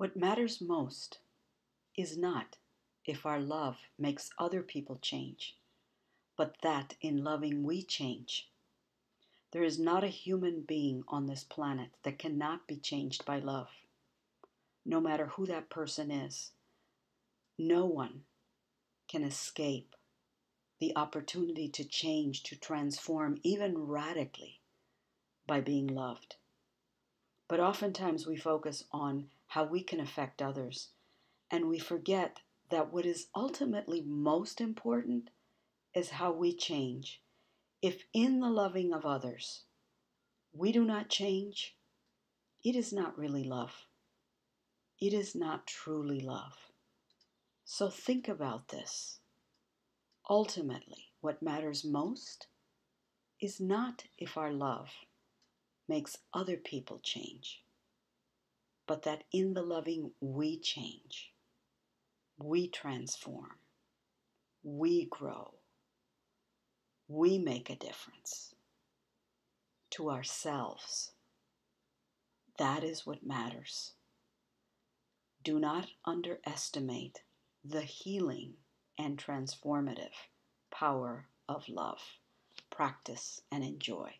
What matters most is not if our love makes other people change, but that in loving we change. There is not a human being on this planet that cannot be changed by love, no matter who that person is. No one can escape the opportunity to change, to transform, even radically, by being loved. But oftentimes we focus on how we can affect others, and we forget that what is ultimately most important is how we change. If in the loving of others we do not change, it is not really love. It is not truly love. So think about this. Ultimately, what matters most is not if our love makes other people change, but that in the loving we change, we transform, we grow, we make a difference to ourselves. That is what matters. Do not underestimate the healing and transformative power of love. Practice and enjoy.